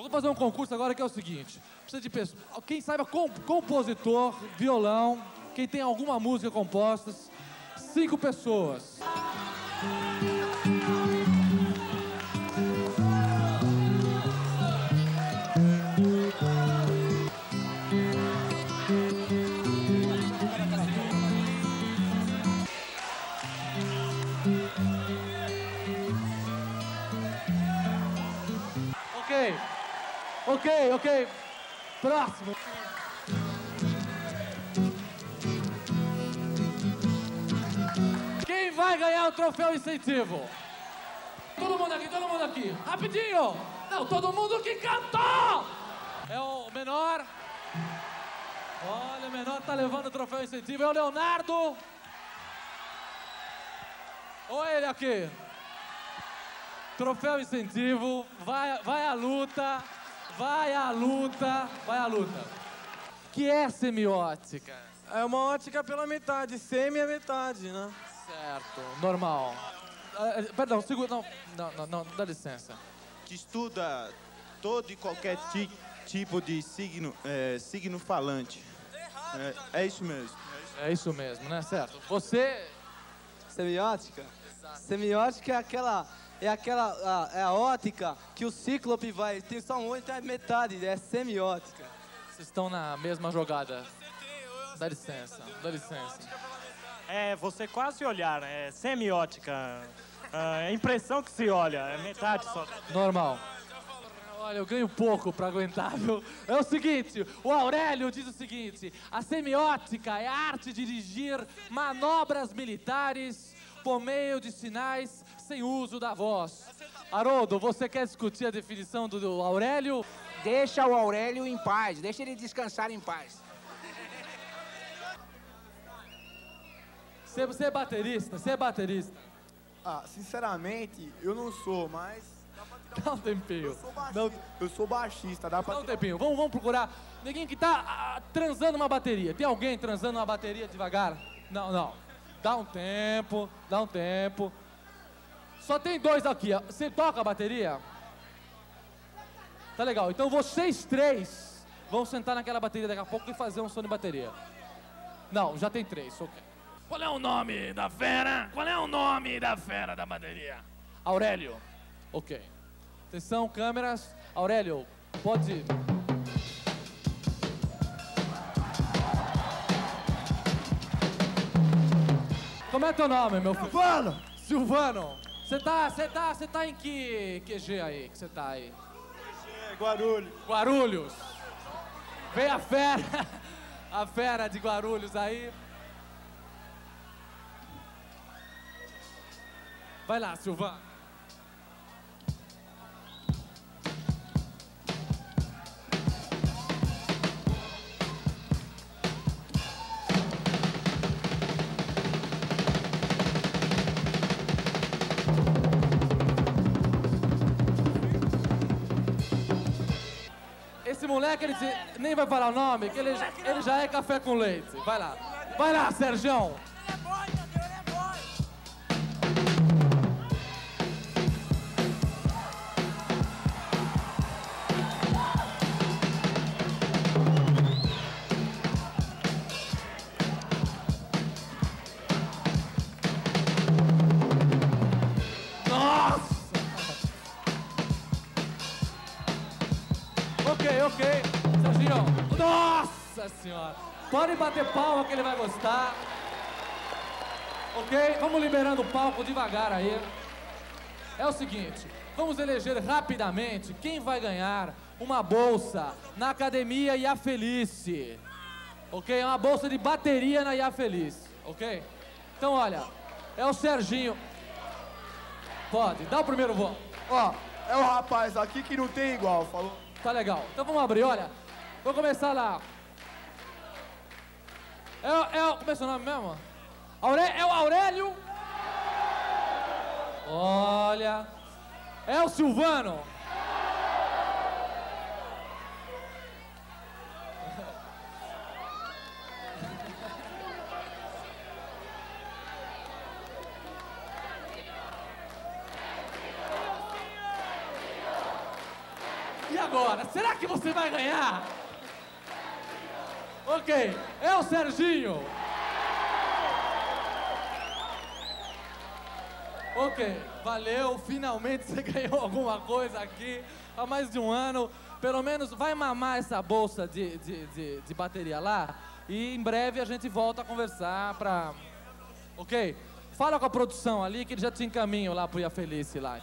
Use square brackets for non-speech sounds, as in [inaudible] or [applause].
Vamos fazer um concurso agora que é o seguinte: precisa de pessoas. Quem saiba com, compositor, violão, quem tem alguma música composta, cinco pessoas. Ok, ok. Próximo. Quem vai ganhar o troféu incentivo? Todo mundo aqui, todo mundo aqui. Rapidinho! Não, todo mundo que cantou! É o menor. Olha, o menor tá levando o troféu incentivo. É o Leonardo. Olha ele aqui. Troféu incentivo. Vai, vai à luta. Vai à luta. Vai à luta. Que é semiótica? É uma ótica pela metade, semi é metade, né? Certo, normal. Ah, eh, perdão, segura. Não, não, não, não, dá licença. que estuda todo e qualquer ti- tipo de signo, é, signo falante. É, é isso mesmo. É isso mesmo, né? Certo. Você. Semiótica? Semiótica é aquela. É aquela. A, é a ótica que o cíclope vai. Tem só um olho, então é metade, é semiótica. Vocês estão na mesma jogada. Dá licença, dá licença. É, você quase olhar, é semiótica. Ah, É a impressão que se olha, é metade só. Normal. Olha, eu ganho pouco pra aguentar, viu? É o seguinte, o Aurélio diz o seguinte: a semiótica é a arte de dirigir manobras militares por meio de sinais sem uso da voz. Haroldo, você quer discutir a definição do, do Aurélio? Deixa o Aurélio em paz, deixa ele descansar em paz. Você, você é baterista? Você é baterista? Ah, sinceramente, eu não sou, mas. Dá [laughs] um tempinho. Eu sou baixista, eu sou baixista dá pra. Dá um tempinho. Vamos, vamos procurar. Ninguém que tá ah, transando uma bateria. Tem alguém transando uma bateria devagar? Não, não. Dá um tempo, dá um tempo. Só tem dois aqui. Você toca a bateria? Tá legal. Então vocês três vão sentar naquela bateria daqui a pouco e fazer um som de bateria. Não, já tem três, ok. Qual é o nome da fera? Qual é o nome da fera da bateria? Aurélio. Ok. Atenção, câmeras. Aurélio, pode. Como é teu nome, meu filho? Silvano! Silvano. Você tá, você tá, você tá em que QG aí? Que você tá aí? É, Guarulhos. Guarulhos. Vem a fera, [laughs] a fera de Guarulhos aí. Vai lá, Silvano. Esse moleque, ele nem vai falar o nome, que ele, ele já é café com leite. Vai lá. Vai lá, Sergião. Ok. Serginho. Nossa senhora. Pode bater palma que ele vai gostar. Ok? Vamos liberando o palco devagar aí. É o seguinte, vamos eleger rapidamente quem vai ganhar uma bolsa na Academia Ia Felice. Ok? É uma bolsa de bateria na Ia Felice. Ok? Então, olha, é o Serginho. Pode, dá o primeiro voo. Ó, é o rapaz aqui que não tem igual, falou. Tá legal. Então vamos abrir, olha. Vou começar lá. É, é, como é seu nome mesmo? É o Aurélio? Olha. É o Silvano? E agora? Será que você vai ganhar? Ok, é o Serginho. Ok, valeu, finalmente você [laughs] ganhou alguma coisa aqui há mais de um ano. Pelo menos vai mamar essa bolsa de, de, de, de bateria lá e em breve a gente volta a conversar pra. Ok? Fala com a produção ali que eles já te encaminham lá pro Ia Felice lá.